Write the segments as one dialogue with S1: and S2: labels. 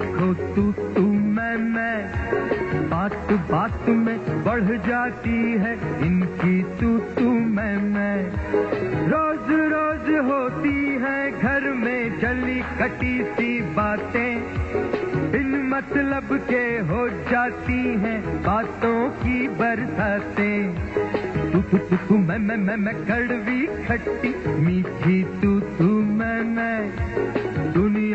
S1: देखो तू तू मैं मैं। बात बात में बढ़ जाती है। इनकी तू तू मैं मैं। रोज रोज होती है घर में जली कटी सी बातें। बिन मतलब के हो जाती हैं बातों की बरसातें। तू तू तू तू मैं मैं मैं मैं, कड़वी खट्टी। मीठी तू तू मैं मैं।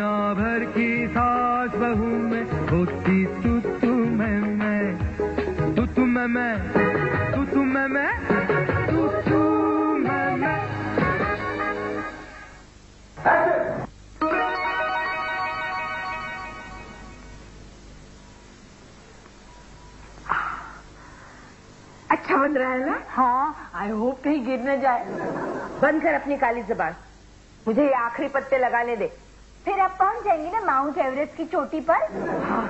S1: दुनिया भर की सास बहू में होती तू तुम मैं मैं तू तुम मैं मैं तू तू मैं मैं तू तू मैं। मैं
S2: अच्छा बन रहा है ना?
S3: हाँ। आई होप कहीं गिर न जाए।
S2: बंद कर अपनी काली जबान। मुझे ये आखिरी पत्ते लगाने दे।
S3: फिर आप पहुँच जाएँगे ना माउंट एवरेस्ट की चोटी पर? हाँ।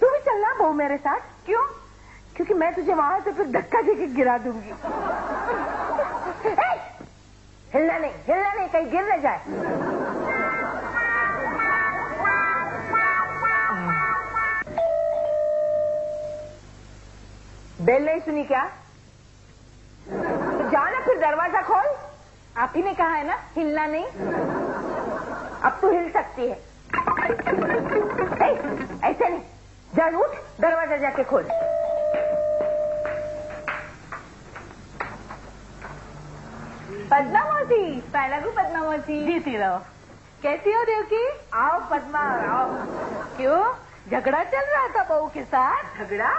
S2: तू भी चलना बहू मेरे साथ। क्यों? क्योंकि मैं तुझे वहाँ से फिर धक्का देके गिरा दूँगी। हिलना नहीं हिलना नहीं, कहीं गिर न जाए। बेल नहीं सुनी क्या? तो जा ना फिर दरवाज़ा खोल।
S3: आप ही ने कहा है ना, हिलना नहीं।
S2: अब तू हिल सकती है। ए, ऐसे नहीं। जल उठ दरवाज़ा जाके खोल।
S3: पद्मा मौसी पहला को पद्मा मौसी जीती रहो कैसी हो देवकी?
S2: आओ पद्मा आओ।
S3: क्यों? झगड़ा चल रहा था बहू के साथ?
S2: झगड़ा?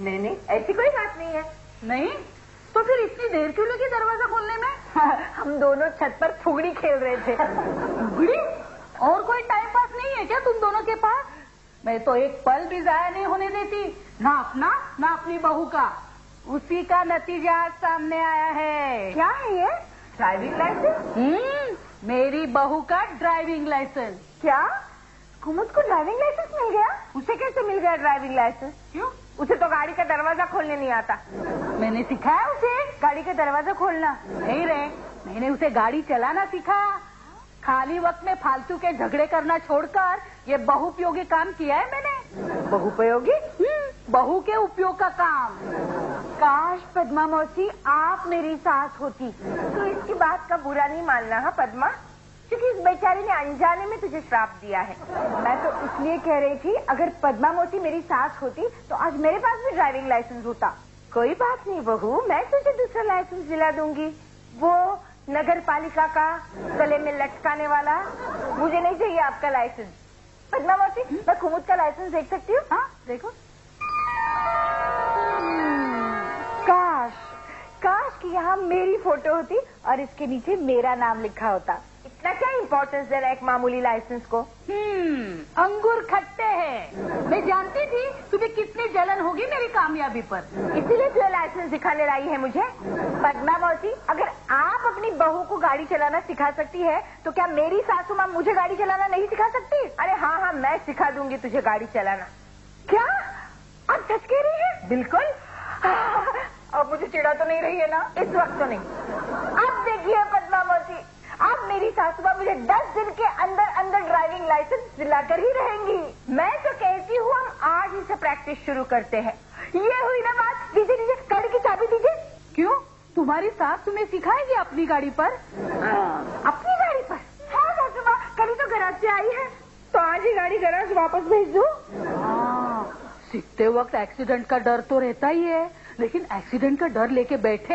S2: नहीं नहीं ऐसी कोई बात नहीं है।
S3: नहीं? तो फिर इतनी देर क्यों लगी दरवाज़ा खोलने में?
S2: हम दोनों छत पर फुगड़ी खेल रहे थे।
S3: बुढ़ी और कोई टाइम पास नहीं है क्या तुम दोनों के पास? मैं तो एक पल भी जाया नहीं होने देती। ना अपना ना अपनी बहू का। उसी का नतीजा आज सामने आया है।
S2: क्या है ये? ड्राइविंग लाइसेंस
S3: हम्म, मेरी बहू का ड्राइविंग लाइसेंस
S2: क्या? कुमुद को ड्राइविंग लाइसेंस मिल गया? उसे कैसे मिल गया ड्राइविंग लाइसेंस
S3: क्यों?
S2: उसे तो गाड़ी का दरवाज़ा खोलने नहीं आता।
S3: मैंने सिखाया उसे।
S2: गाड़ी का दरवाज़ा खोलना।
S3: नहीं रे मैंने उसे गाड़ी चलाना सिखाया खाली वक्त में फालतू के झगड़े करना छोड़कर ये बहुपयोगी काम किया है मैंने।
S2: बहुपयोगी?
S3: हम्म, बहू के उपयोग का काम।
S2: काश पद्मा मौसी आप मेरी सास होती। तो इसकी बात का बुरा नहीं मानना है पद्मा? क्योंकि इस बेचारी ने अनजाने में तुझे श्राप दिया है। मैं तो इसलिए कह रही थी अगर पद्मा मौसी मेरी सास होती तो आज मेरे पास भी ड्राइविंग लाइसेंस होता। कोई बात नहीं बहू मैं तुझे दूसरा लाइसेंस दिला दूँगी। वो नगर पालिका का गले में लटकाने वाला, मुझे नहीं चाहिए आपका लाइसेंस पदमा मौसी मैं कुमुद का लाइसेंस देख सकती हूँ।
S3: हाँ देखो।
S2: काश काश कि यहाँ मेरी फ़ोटो होती और इसके नीचे मेरा नाम लिखा होता। इतना क्या इम्पोर्टेंस देना एक मामूली लाइसेंस को?
S3: हम्म अंगूर खट्टे हैं। मैं जानती थी तुम्हें कितनी जलन होगी मेरी कामयाबी पर।
S2: इसीलिए तो लाइसेंस दिखाने लाई है मुझे। पद्मा मौसी अगर आप अपनी बहू को गाड़ी चलाना सिखा सकती है तो क्या मेरी सासू माँ मुझे गाड़ी चलाना नहीं सिखा सकती? अरे हाँ हाँ मैं सिखा दूँगी तुझे गाड़ी चलाना। क्या? आप सच कह रही है? बिल्कुल। अब मुझे चिड़ा तो नहीं रही है ना? इस वक्त तो नहीं। अब देखिए पद्मा मौसी अब मेरी सासू माँ मुझे दस दिन के अंदर अंदर ड्राइविंग लाइसेंस दिलाकर ही रहेंगी। मैं तो कहती हूँ हम आज ही से प्रैक्टिस शुरू करते हैं। ये हुई ना बात? दीजिए दीजिए गाड़ी की चाबी दीजिए।
S3: क्यों? तुम्हारी सास तुम्हें सिखाएगी अपनी गाड़ी पर?
S2: अपनी गाड़ी पर? हाँ सासू माँ कभी तो गराज से आई है। तो आज ही गाड़ी गराज वापस भेज दू?
S3: हाँ, सीखते वक्त एक्सीडेंट का डर तो रहता ही है लेकिन एक्सीडेंट का डर लेके बैठे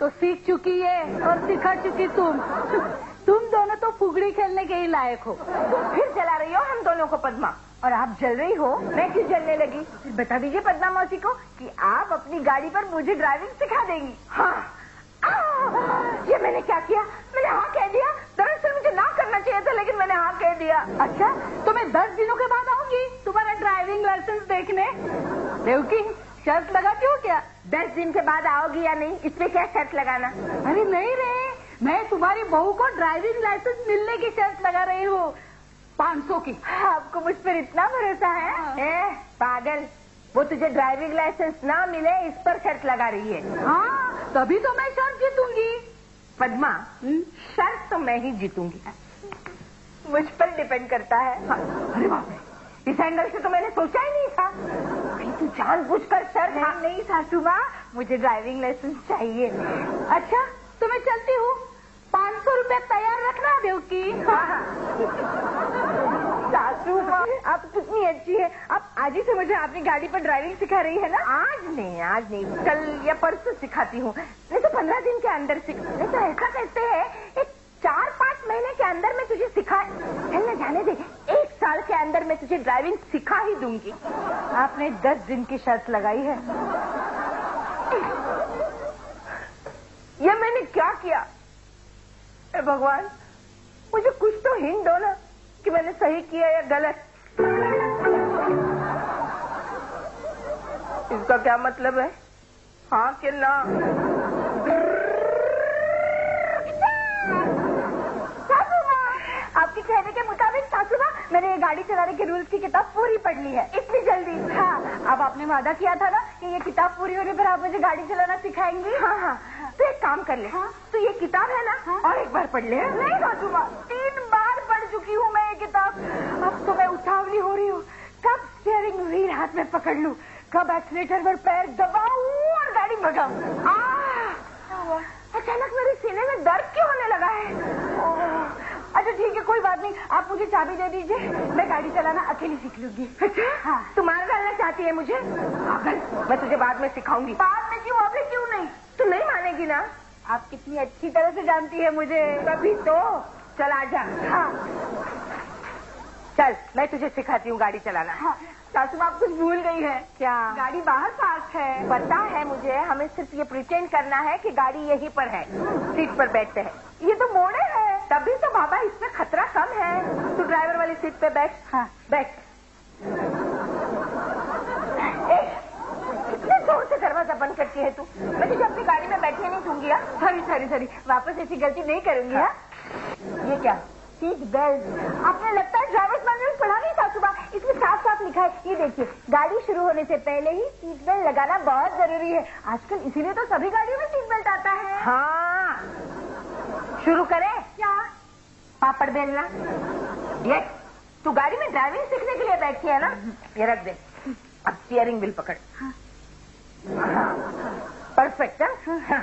S3: तो सीख चुकी है और सिखा चुकी तुम। तुम दोनों तो फुगड़ी खेलने के ही लायक हो।
S2: तुम फिर जला रही हो हम दोनों को पद्मा। और आप जल रही हो, मैं क्यों जलने लगी? फिर बता दीजिए पद्मा मौसी को कि आप अपनी गाड़ी पर मुझे ड्राइविंग सिखा देंगी। हाँ। ये मैंने क्या किया? मैंने हाँ कह दिया। दरअसल मुझे ना करना चाहिए था, लेकिन मैंने हाँ कह दिया।
S3: अच्छा तो मैं दस दिनों के बाद आऊँगी? तुम्हारा ड्राइविंग लाइसेंस देखने? देवकी, शर्त लगाती हो क्या?
S2: दस दिन के बाद आओगी या नहीं? इसमें क्या शर्त लगाना?
S3: अरे नहीं रे मैं तुम्हारी बहू को ड्राइविंग लाइसेंस मिलने की शर्त लगा रही हूँ। पाँच सौ की।
S2: आपको मुझ पर इतना भरोसा है? ए, पागल वो तुझे ड्राइविंग लाइसेंस ना मिले इस पर शर्त लगा रही है।
S3: हाँ तभी तो मैं शर्त जीतूँगी।
S2: पद्मा
S3: हम्म?
S2: शर्त तो मैं ही जीतूँगी। मुझ पर डिपेंड करता है। हाँ, अरे बाप रे। इस एंगल से तो मैंने सोचा ही नहीं था। कहीं तू जानबूझकर सर
S3: नहीं, नहीं सासू माँ। मुझे ड्राइविंग लाइसेंस चाहिए। अच्छा तो मैं चलती हूँ। पाँच सौ रुपये तैयार रखना देवकी।
S2: सासू माँ आप कितनी अच्छी है। आप आज ही से मुझे अपनी गाड़ी पर ड्राइविंग सिखा रही है ना? आज नहीं आज नहीं। कल या परसों सिखाती हूँ। नहीं तो पंद्रह दिन के अंदर सिख नहीं तो ऐसा कहते हैं चार पाँच महीने के अंदर मैं तुझे सिखा चलने जाने दे। साल के अंदर मैं तुझे ड्राइविंग सिखा ही दूँगी।
S3: आपने दस दिन की शर्त लगाई है।
S2: ये मैंने क्या किया? ए भगवान मुझे कुछ तो हिंट दो ना कि मैंने सही किया या गलत। इसका क्या मतलब है? हाँ कि ना। आपके कहने के मुताबिक सासू माँ मैंने ये गाड़ी चलाने के रूल्स की किताब पूरी पढ़ ली है इतनी जल्दी। हाँ। अब आपने वादा किया था ना कि ये किताब पूरी होने पर आप मुझे गाड़ी चलाना सिखाएँगी? हाँ हाँ। तो एक काम कर ले। हाँ? तो ये किताब है ना हाँ? और एक बार पढ़ ले। नहीं सासू माँ तीन बार पढ़ चुकी हूँ मैं ये किताब। अब तो मैं उतावली हो रही हूँ। कब स्टेयरिंग व्हील हाथ में पकड़ लूँ? कब एक्सीटर पर पैर दबाऊ और गाड़ी भगाऊं! अचानक मेरे सीने में दर्द क्यों होने लगा है? अच्छा ठीक है कोई बात नहीं। आप मुझे चाबी दे दीजिए। मैं गाड़ी चलाना अकेली सीख लूँगी। अच्छा? हाँ। तू मार डालना चाहती है मुझे? मैं तुझे बाद में सिखाऊँगी। बाद में क्यों? अभी क्यों नहीं? तू नहीं मानेगी ना? आप कितनी अच्छी तरह से जानती है मुझे। तभी तो। चल आजा हाँ। चल मैं तुझे सिखाती हूँ गाड़ी चलाना। हाँ। सासू आप कुछ भूल गई है। क्या? गाड़ी बाहर पार्क है। पता है मुझे हमें सिर्फ़ ये प्रिटेंड करना है कि गाड़ी यहीं पर है। सीट पर बैठते हैं। ये तो मोड़े है तभी तो बाबा इसमें खतरा कम है। तू ड्राइवर वाली सीट पे बैठ। हाँ। बैठ। कितने ज़ोर से दरवाज़ा बंद करती है तू? मैं तुझे अपनी गाड़ी में बैठने नहीं दूँगी हाँ? Sorry sorry sorry. वापस ऐसी गलती नहीं करूँगी हाँ? ये क्या? Seat belt. आपने लगता है ड्राइवर्स मैनुअल पढ़ा नहीं था सुबह? इसमें साफ़ साफ़ लिखा है। ये देखिए गाड़ी शुरू होने से पहले ही सीट बेल्ट लगाना बहुत ज़रूरी है। आजकल इसीलिए तो सभी गाड़ियों में सीट बेल्ट आता है। हाँ। शुरू करें। पापड़ बेलना ये तू गाड़ी में ड्राइविंग सीखने के लिए बैठी है ना? ये रख दे। अब स्टीयरिंग व्हील पकड़। परफेक्ट हाँ?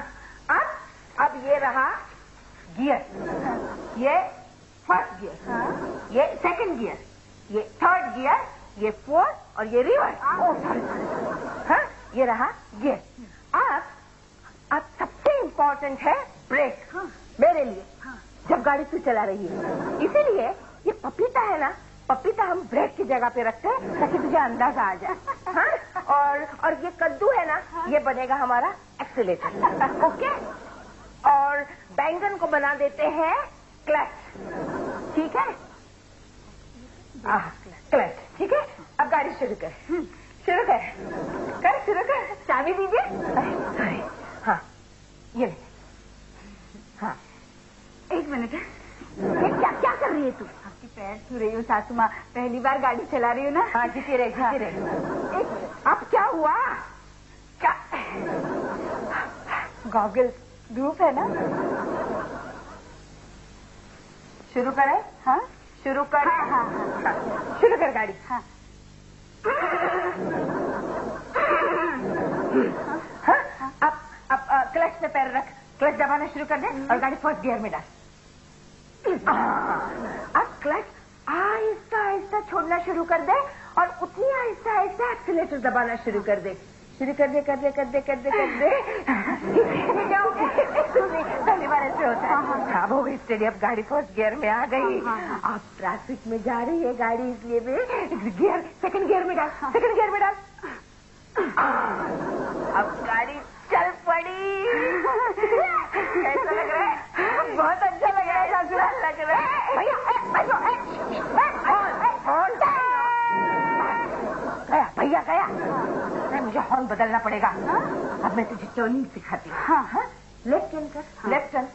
S2: अब अब ये रहा गियर ये फ़र्स्ट गियर ये सेकंड गियर ये थर्ड गियर ये फोर्थ और ये रिवर्स ओ सॉरी हाँ? ये रहा गियर अब अब सबसे इम्पोर्टेंट है ब्रेक मेरे लिए। जब गाड़ी तू चला रही है। इसीलिए ये पपीता है ना, पपीता हम ब्रेड की जगह पे रखते हैं ताकि तुझे अंदाज़ा आ जाए। हाँ? और और ये कद्दू है ना, ये बनेगा हमारा एक्सीलेटर ओके और बैंगन को बना देते हैं क्लच ठीक है? क्लच ठीक है? अब गाड़ी शुरू कर। शुरू कर। कर, शुरू कर। चाबी दीजिए। हाँ ये हाँ। एक मिनट। क्या क्या कर रही है तू? आपकी पैर छू रही हूँ सासू माँ। पहली बार गाड़ी चला रही हूँ ना? हाँ जीती रहे जीती रहे। एक अब क्या हुआ? क्या गॉगल धूप है ना? शुरू करें? हाँ? शुरू कर हाँ, हाँ, हाँ। शुरू कर गाड़ी। हाँ। हाँ अब अब क्लच पे पैर रख। क्लच दबाना शुरू कर दे और गाड़ी फ़र्स्ट गियर में डाल। अब क्लच आहिस्ता आहिस्ता छोड़ना शुरू कर दे और उतनी आहिस्ता आहिस्ता एक्सीटर दबाना शुरू कर दे। शुरू कर दे कर दे कर दे कर दे कर दे। पहली बार ऐसे होता है। अब हो गई स्टडी अब गाड़ी फ़र्स्ट गियर में आ गई। अब ट्रैफ़िक में जा रही है गाड़ी इसलिए भी गियर सेकंड गियर में डाल सेकंड गियर में डाल। अब गाड़ी चल पड़ी कैसा लग रहा है बहुत अच्छा लग रहा है ससुराल लग रहा है भैया ए, बैठो, ए, बैठ, बैठ, हॉर्न गया भैया गया नहीं बदलना पड़ेगा? अब मैं तुझे टर्निंग सिखाती हूँ। हाँ हाँ। लेफ़्ट टर्न कर। लेफ़्ट टर्न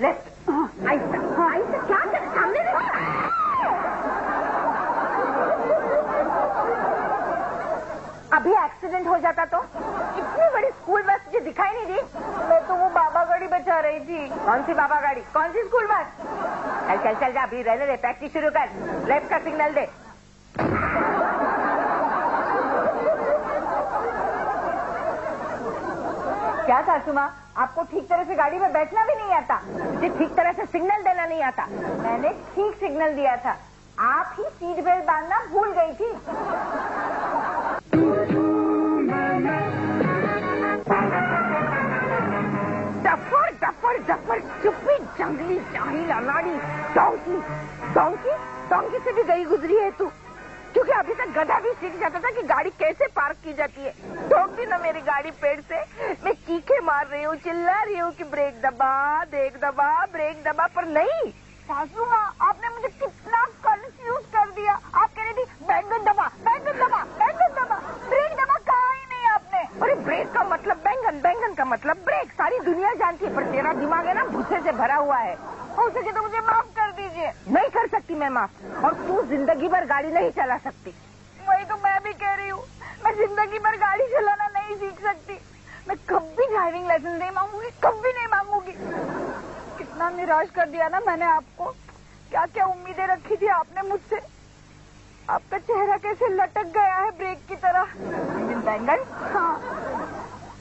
S2: लेफ़्ट आहिस्ता आहिस्ता क्या कर सामने अभी एक्सीडेंट हो जाता तो? इतनी बड़ी स्कूल बस तुझे दिखाई नहीं दी? मैं तो वो बाबा गाड़ी बचा रही थी। कौन सी बाबा गाड़ी? कौन सी स्कूल बस चल चल चल जा अभी रहने दे प्रैक्टिस शुरू कर। लेफ़्ट का सिग्नल दे। क्या सासू माँ आपको ठीक तरह से गाड़ी में बैठना भी नहीं आता। मुझे ठीक तरह से सिग्नल देना नहीं आता। मैंने ठीक सिग्नल दिया था। आप ही सीट बेल्ट बांधना भूल गई थी। डफर डफर डफर, चुप्पी, जंगली जाहिल अनाड़ी डोंकी डोंकी डोंकी से भी गई गुजरी है तू। क्योंकि अभी तक गधा भी सीख जाता था कि गाड़ी कैसे पार्क की जाती है। ठोकती ना मेरी गाड़ी पेड़ से। मैं चीखे मार रही हूँ, चिल्ला रही हूँ कि ब्रेक दबा देख दबा, ब्रेक दबा, पर नहीं। सासू माँ, आपने मुझे कितना कंफ्यूज कर दिया। आप कह रही थी, बैंगन दबा बैंगन दबा बैंगन दबा। ब्रेक दबा कहा ही नहीं आपने। अरे ब्रेक का मतलब बैंगन बैंगन का मतलब ब्रेक। सारी दुनिया जानती है, पर तेरा दिमाग है ना, भूसे से भरा हुआ है। हो सके तो मुझे माफ़ कर दीजिए। नहीं कर सकती मैं माफ़। और तू ज़िंदगी भर गाड़ी नहीं चला सकती। वही तो मैं भी कह रही हूँ मैं ज़िंदगी भर गाड़ी चलाना नहीं सीख सकती। मैं कभी ड्राइविंग लाइसेंस नहीं मांगूँगी कभी नहीं मांगूँगी। कितना निराश कर दिया ना मैंने आपको। क्या क्या उम्मीदें रखी थी आपने मुझसे। आपका चेहरा कैसे लटक गया है ब्रेक की तरह। बैंगन? हाँ।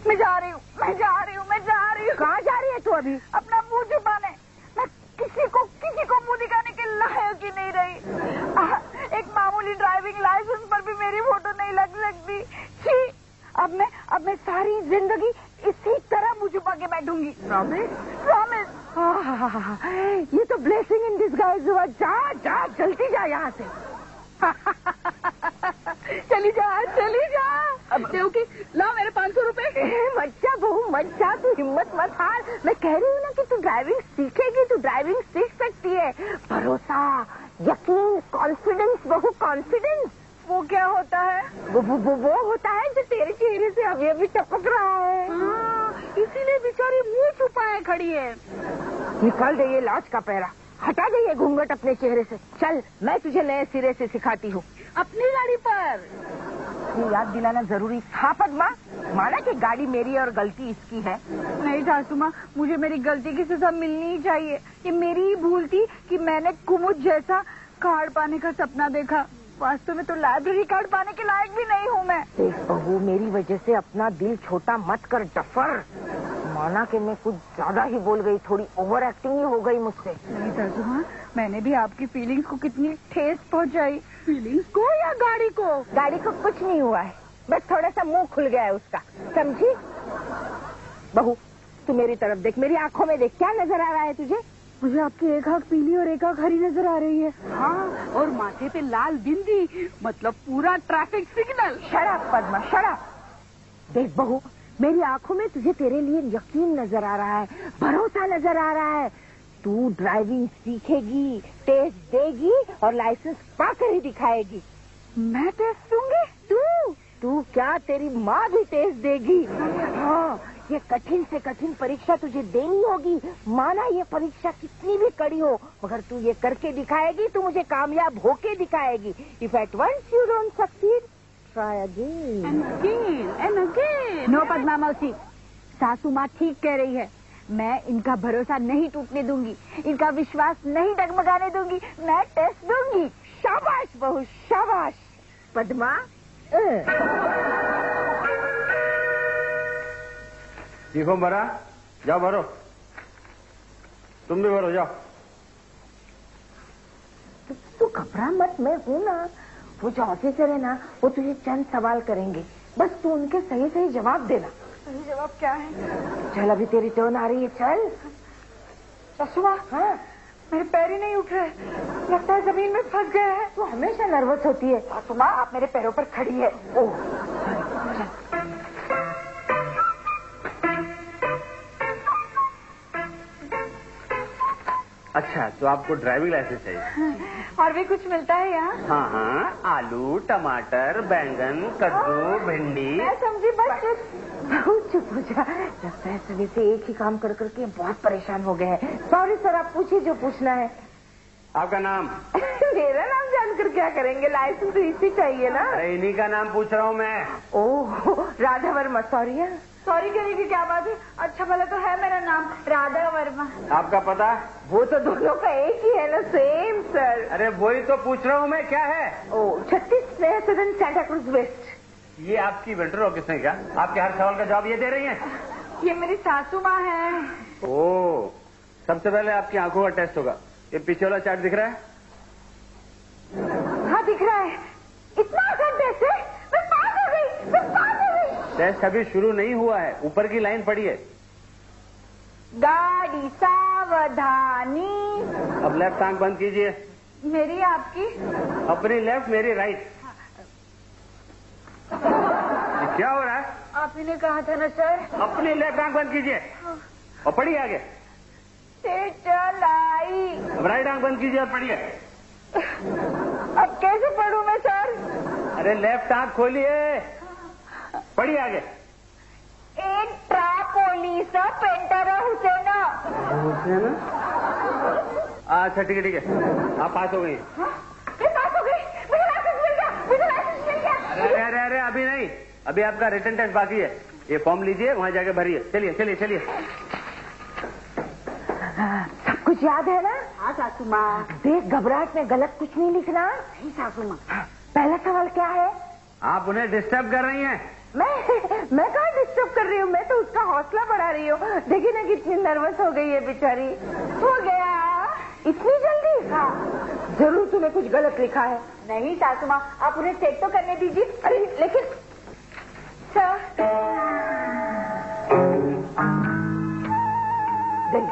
S2: मैं जा रही हूँ मैं जा रही हूँ मैं जा रही हूँ। कहाँ जा रही है तू अभी? अपना मुँह छुपाने। किसी को किसी को मुँह दिखाने के लायक ही नहीं रही। आह, एक मामूली ड्राइविंग लाइसेंस पर भी मेरी फ़ोटो नहीं लग सकती। छी अब मैं अब मैं सारी ज़िंदगी इसी तरह मुझे के बैठूँगी। प्रॉमिस प्रॉमिस ये तो ब्लेसिंग इन डिस्गाइज हुआ। जा जा जल्दी जा यहाँ से। चली जा चली जा।
S3: अब देवकी लाओ मेरे पाँच सौ रूपए?
S2: मच्छा बहू मच्छा तू हिम्मत मत हार। मैं कह रही हूँ ना कि तू ड्राइविंग सीखेगी तू ड्राइविंग सीख सकती है। भरोसा यकीन कॉन्फिडेंस बहू कॉन्फिडेंस वो क्या होता है? वो वो वो, वो होता है जो तेरे चेहरे से अभी अभी टपक रहा है।
S3: हाँ, इसीलिए बेचारी मुँह छुपाए खड़ी है।
S2: निकाल दे ये लाज का पैरा। हटा दे ये घूंघट अपने चेहरे से। चल मैं तुझे नए सिरे से सिखाती हूँ।
S3: अपनी गाड़ी पर।
S2: ये याद दिलाना ज़रूरी। था पद्मा माना कि गाड़ी मेरी और गलती इसकी है।
S3: नहीं सासू माँ मुझे मेरी गलती की सजा मिलनी ही चाहिए। ये मेरी ही भूल थी कि मैंने कुमुद जैसा कार्ड पाने का सपना देखा। वास्तव में तो लाइब्रेरी कार्ड पाने के लायक भी नहीं हूँ मैं।
S2: देख बहू मेरी वजह से अपना दिल छोटा मत कर डफर माना कि मैं कुछ ज़्यादा ही बोल गई थोड़ी ओवर एक्टिंग ही हो गई मुझसे।
S3: नहीं सासू माँ मैंने भी आपकी फीलिंग्स को कितनी ठेस पहुँचाई। फीलिंग्स को या गाड़ी को?
S2: गाड़ी को कुछ नहीं हुआ है। बस थोड़ा सा मुँह खुल गया है उसका। समझी? बहू तू मेरी तरफ़ देख। मेरी आँखों में देख। क्या नज़र आ रहा है तुझे?
S3: मुझे आपकी एक आँख पीली और एक आँख हरी नज़र आ रही है। हाँ और माथे पे लाल बिंदी मतलब पूरा ट्रैफ़िक सिग्नल
S2: शराब पद्मा शराब देख बहू मेरी आँखों में तुझे तेरे लिए यकीन नज़र आ रहा है भरोसा नज़र आ रहा है। तू ड्राइविंग सीखेगी टेस्ट देगी और लाइसेंस पाकर ही दिखाएगी।
S3: मैं टेस्ट दूँगी?
S2: तू तू क्या तेरी माँ भी टेस्ट देगी? हाँ ये कठिन से कठिन परीक्षा तुझे देनी होगी। माना ये परीक्षा कितनी भी कड़ी हो मगर तू ये करके दिखाएगी तू मुझे कामयाब होके दिखाएगी। If at once you don't succeed try again
S3: again, and again.
S2: No Padma मौसी सासू माँ ठीक कह रही है। मैं इनका भरोसा नहीं टूटने दूँगी इनका विश्वास नहीं डगमगाने दूँगी मैं टेस्ट दूँगी। शाबाश बहू शाबाश। पद्मा।
S4: जी भरा? जाओ भरो। तुम भी भरो जाओ।
S2: तू तू घबरा मत मैं हूँ ना। वो जो ऑफिसर है ना वो तुझे चंद सवाल करेंगे। बस तू उनके सही सही जवाब देना।
S3: सही जवाब क्या है?
S2: चल अभी तेरी टर्न आ रही है चल।
S3: ससुआ
S2: हाँ।
S3: मेरे पैर ही नहीं उठ रहे लगता है ज़मीन में फंस गए हैं।
S2: तू हमेशा नर्वस होती है।
S3: ससुमा आप मेरे पैरों पर खड़ी है।
S2: ओह
S4: अच्छा तो आपको ड्राइविंग लाइसेंस चाहिए।
S3: और भी कुछ मिलता है यहाँ?
S4: हाँ हाँ आलू टमाटर बैंगन कद्दू भिंडी।
S2: मैं समझी बस बहुत चुप हो जा। लगता है सुबह से एक ही काम कर करके बहुत परेशान हो गए हैं। सॉरी सर आप पूछिए जो पूछना है।
S4: आपका नाम?
S2: मेरा नाम जानकर क्या करेंगे? लाइसेंस तो इसी चाहिए ना।
S4: इन्हीं का नाम पूछ रहा हूँ मैं।
S2: ओह राधा वर्मा सॉरी कहने की क्या बात है? अच्छा भला तो है मेरा नाम राधा वर्मा।
S4: आपका पता?
S2: वो तो दोनों का एक ही है ना सेम सर
S4: अरे वही तो पूछ रहा हूँ मैं क्या है?
S2: ओ छत्तीस सदन सेंटा क्रूज वेस्ट
S4: ये आपकी वेंटर किसने क्या? आपके हर सवाल का जवाब ये दे रही है?
S2: ये मेरी सासू माँ है।
S4: ओ सबसे पहले आपकी आँखों का टेस्ट होगा। ये पीछे वाला चार्ट दिख रहा है
S2: हाँ दिख रहा है इतना आसान टेस्ट है मैं पास हो गई मैं पास हो गई
S4: टेस्ट अभी शुरू नहीं हुआ है। ऊपर की लाइन पड़ी है
S2: गाड़ी सावधानी।
S4: अब लेफ़्ट आँख बंद कीजिए।
S2: मेरी आपकी?
S4: अपनी लेफ़्ट मेरी राइट ये क्या हो रहा है?
S2: आप ही ने कहा था ना सर।
S4: अपनी लेफ़्ट आँख बंद कीजिए। और पढ़िए आगे।
S2: चलाई।
S4: अब राइट आँख बंद कीजिए और पढ़िए।
S2: अब कैसे पढ़ू मैं सर?
S4: अरे लेफ़्ट आँख खोलिए। पढ़िए आगे।
S2: एक ट्रापोलिस पेंटर हुसैना।
S4: अच्छा ठीक है ठीक है। आप पास हो गई।
S2: पास हो गई। मुझे लाइसेंस मिल गया मुझे लाइसेंस मिल गया।
S4: अरे अरे अरे अभी नहीं। अभी आपका रिटर्न टेस्ट बाकी है। ये फॉर्म लीजिए वहाँ जाके भरिए। चलिए चलिए चलिए।
S2: सब कुछ याद है ना?
S3: हाँ सासू माँ।
S2: देख घबराहट में गलत कुछ नहीं लिखना।
S3: नहीं सासू माँ।
S2: पहला सवाल क्या है?
S4: आप उन्हें डिस्टर्ब कर रही हैं।
S2: मैं मैं कहा डिस्टर्ब कर रही हूँ? मैं तो उसका हौसला बढ़ा रही हूँ। देखिए ना कितनी नर्वस हो गई है बेचारी। हो गया। इतनी जल्दी? हाँ। ज़रूर तूने कुछ गलत लिखा है। नहीं सासू माँ आप उन्हें चेक तो करने दीजिए। अरे लेकिन गई।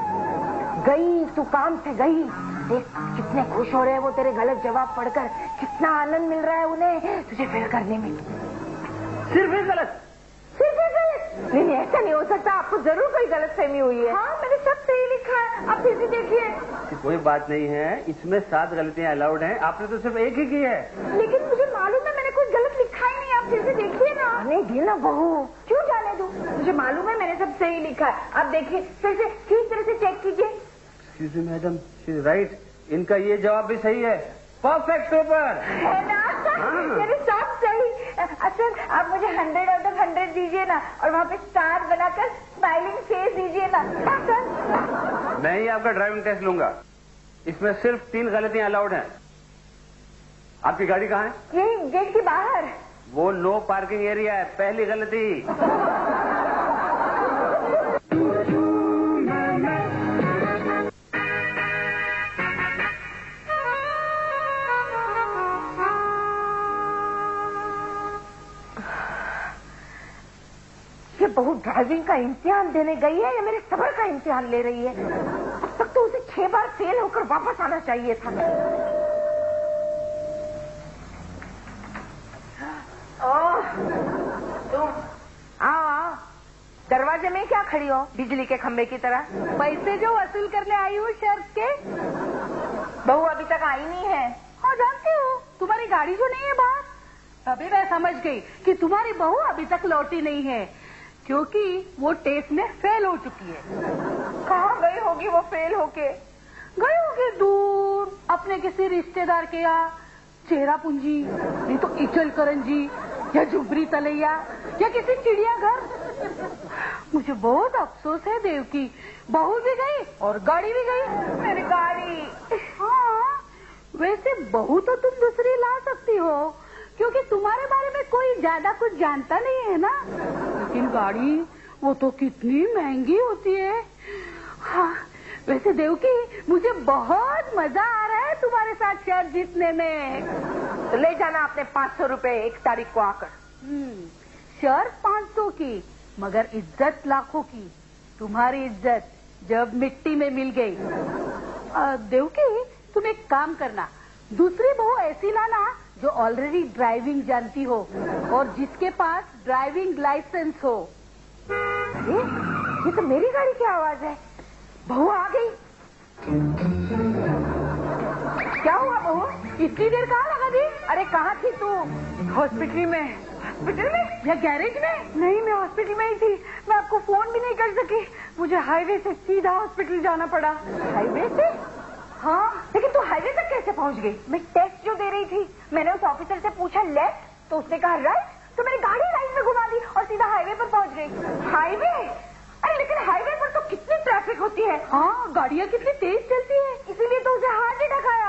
S2: गई तू काम से गई। देख कितने खुश हो रहे हैं वो तेरे गलत जवाब पढ़कर। कितना आनंद मिल रहा है उन्हें तुझे फेल करने में।
S4: सिर्फ़ ही गलत।
S2: सिर्फ़ एक गलत? नहीं नहीं ऐसा नहीं हो सकता। आपको ज़रूर कोई गलत फहमी हुई है। हाँ मैंने सब सही लिखा है। आप फिर से देखिए।
S4: कोई बात नहीं है। इसमें सात गलतियाँ अलाउड हैं। आपने तो सिर्फ़ एक ही की है।
S2: लेकिन मुझे मालूम है मैंने कुछ गलत लिखा ही नहीं। आप फिर से देखिए ना। नहीं दी ना बहू। क्यों जाने दू? मुझे मालूम है मैंने सब सही लिखा है। आप देखिए फिर से ठीक तरह से चेक कीजिए।
S4: मैडम शी राइट इनका ये जवाब भी सही है। परफेक्ट पेपर
S2: है ना? मेरे सब असल आप मुझे हंड्रेड आउट ऑफ़ हंड्रेड दीजिए ना और वहाँ पे स्टार बनाकर स्माइलिंग फेस दीजिए ना। सर
S4: मैं ही आपका ड्राइविंग टेस्ट लूँगा। इसमें सिर्फ़ तीन गलतियाँ अलाउड हैं। आपकी गाड़ी कहाँ है?
S2: यही गेट के बाहर।
S4: वो नो पार्किंग एरिया है पहली गलती।
S2: बहू ड्राइविंग का इम्तिहान देने गई है या मेरे सबर का इम्तिहान ले रही है? अब तक तो उसे छह बार फेल होकर वापस आना चाहिए था। ओह, तुम दरवाजे में क्या खड़ी हो? बिजली के खंभे की तरह।
S3: पैसे जो वसूल करने आई हूँ शर्त के।
S2: बहू अभी तक आई नहीं है।
S3: हाँ जानती हूँ। तुम्हारी गाड़ी जो नहीं है बाहर। अभी मैं समझ गई कि तुम्हारी बहू अभी तक लौटी नहीं है। क्योंकि वो टेस्ट में फेल हो चुकी है।
S2: कहाँ गई होगी वो फेल होके?
S3: गई होगी दूर, अपने किसी रिश्तेदार के यहाँ। चेहरा पूंजी, नहीं तो इचल करंजी, या झुबरी तलैया, या किसी चिड़ियाघर। मुझे बहुत अफसोस है देव की। बहू भी गई और गाड़ी भी गई।
S2: मेरी गाड़ी।
S3: हाँ वैसे बहू तो तुम दूसरी ला सकती हो, क्योंकि तुम्हारे बारे में कोई ज़्यादा कुछ जानता नहीं है ना। लेकिन गाड़ी वो तो कितनी महँगी होती है। हाँ वैसे देवकी मुझे बहुत मज़ा आ रहा है तुम्हारे साथ शहर जीतने में।
S2: तो ले जाना आपने पाँच सौ रूपए एक तारीख को आकर।
S3: हम्म, शर्त पाँच सौ की मगर इज़्ज़त लाखों की। तुम्हारी इज़्ज़त जब मिट्टी में मिल गई। देवकी तुम एक काम करना दूसरी बहू ऐसी लाना जो ऑलरेडी ड्राइविंग जानती हो और जिसके पास ड्राइविंग लाइसेंस हो।
S2: अरे ये तो मेरी गाड़ी की आवाज़ है। बहू आ गई। क्या हुआ बहू?
S3: इतनी देर कहाँ लगा दी?
S2: अरे कहाँ थी तू? हॉस्पिटल में। हॉस्पिटल में?
S3: या गैरेज में?
S2: नहीं मैं हॉस्पिटल में ही थी। मैं आपको फ़ोन भी नहीं कर सकी। मुझे हाईवे से सीधा हॉस्पिटल जाना पड़ा। हाईवे से? हाँ लेकिन तू हाईवे तक कैसे पहुँच गई? मैं टेस्ट जो दे रही थी मैंने उस ऑफिसर से पूछा लेफ़्ट तो उसने कहा राइट
S5: तो मैंने गाड़ी लाइन में घुमा दी और सीधा हाईवे पर पहुँच गई। हाईवे अरे लेकिन हाईवे पर तो कितनी ट्रैफ़िक होती है?
S3: हाँ गाड़ियाँ कितनी तेज चलती है।
S5: इसीलिए तो उसे हाथ नहीं ढकाया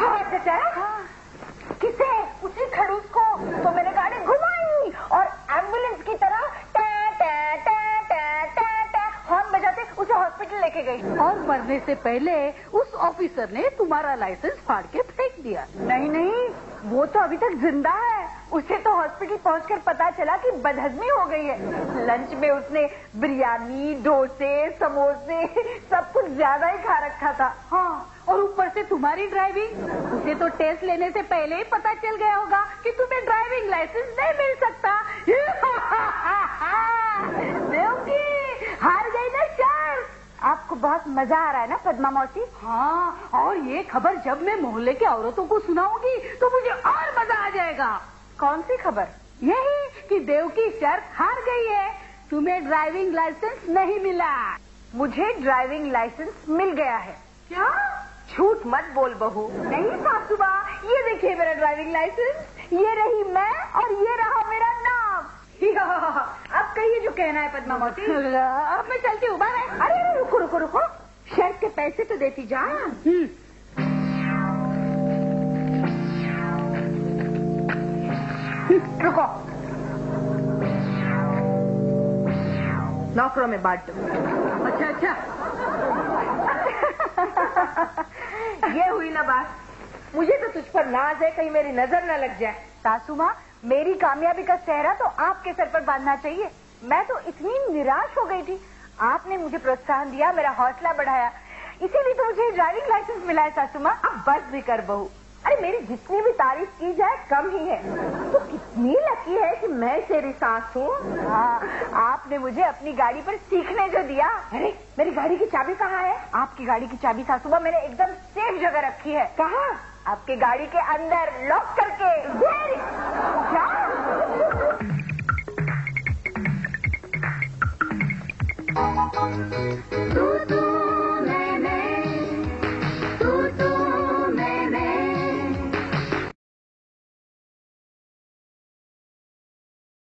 S5: हाथ बचाया किसे? उसी खड़ूस को। तो मैंने गाड़ी घुमाई और एंबुलेंस की तरह टा टा टा हॉर्न बजाते उसे हॉस्पिटल लेके गई।
S3: और मरने से पहले उस ऑफिसर ने तुम्हारा लाइसेंस फाड़ के फेंक दिया।
S5: नहीं नहीं वो तो अभी तक ज़िंदा है। उसे तो हॉस्पिटल पहुंचकर पता चला कि बदहजमी हो गई है। लंच में उसने बिरयानी डोसे समोसे सब कुछ ज़्यादा ही खा रखा था।
S3: हाँ और ऊपर से तुम्हारी ड्राइविंग उसे तो टेस्ट लेने से पहले ही पता चल गया होगा कि तुम्हें ड्राइविंग लाइसेंस नहीं मिल सकता।
S5: देवकी! हार गई ना शर्त आपको बहुत मज़ा आ रहा है ना पदमा मौसी
S3: हाँ और ये खबर जब मैं मोहल्ले की औरतों को सुनाऊँगी तो मुझे और मज़ा आ जाएगा।
S5: कौन सी खबर?
S3: यही कि देव की शर्त हार गई है। तुम्हें ड्राइविंग लाइसेंस नहीं मिला।
S5: मुझे ड्राइविंग लाइसेंस मिल गया है।
S3: क्या?
S5: झूठ मत बोल बहू। नहीं सासुबा ये देखिए मेरा ड्राइविंग लाइसेंस ये रही मैं और ये रहा मेरा नाम। अब कहिए जो कहना है पद्मा मौसी
S3: अब मैं चलती हूँ बाय
S5: अरे अरे रुको रुको रुको। शर्त के पैसे तो देती जा
S3: हम्म,
S5: रुको। नौकरों में बांट दो
S3: अच्छा अच्छा।
S5: ये हुई ना बात। मुझे तो तुझ पर नाज है कहीं मेरी नज़र न लग जाए। सासू माँ मेरी कामयाबी का सेहरा तो आपके सर पर बांधना चाहिए। मैं तो इतनी निराश हो गई थी। आपने मुझे प्रोत्साहन दिया मेरा हौसला बढ़ाया। इसीलिए तो मुझे ड्राइविंग लाइसेंस मिला है सासू माँ अब बस भी कर बहू। अरे मेरी जितनी भी तारीफ़ की जाए कम ही है। तो कितनी लकी है कि मैं तेरी सास हूँ। हाँ, आपने मुझे अपनी गाड़ी पर सीखने जो दिया। अरे मेरी गाड़ी की चाबी कहाँ है? आपकी गाड़ी की चाबी सासुबा मैंने एकदम सेफ़ जगह रखी है। कहाँ? आपकी गाड़ी के अंदर लॉक करके क्या?